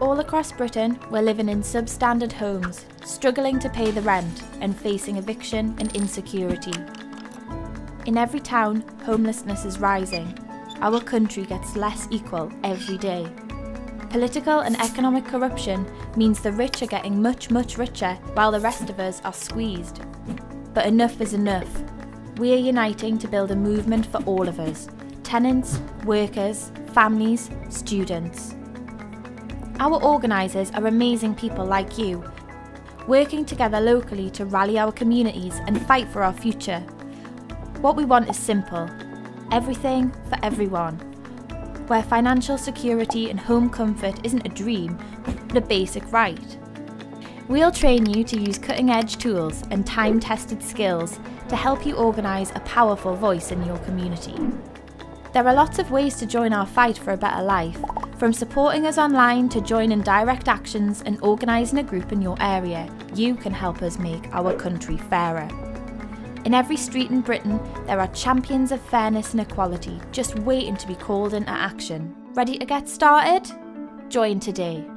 All across Britain, we're living in substandard homes, struggling to pay the rent and facing eviction and insecurity. In every town, homelessness is rising. Our country gets less equal every day. Political and economic corruption means the rich are getting much, much richer while the rest of us are squeezed. But enough is enough. We are uniting to build a movement for all of us tenants, workers, families, students. Our organisers are amazing people like you, working together locally to rally our communities and fight for our future. What we want is simple everything for everyone, where financial security and home comfort isn't a dream, but a basic right. We'll train you to use cutting edge tools and time tested skills to help you organise a powerful voice in your community. There are lots of ways to join our fight for a better life, from supporting us online to joining direct actions and organising a group in your area. You can help us make our country fairer. In every street in Britain, there are champions of fairness and equality just waiting to be called into action. Ready to get started? Join today.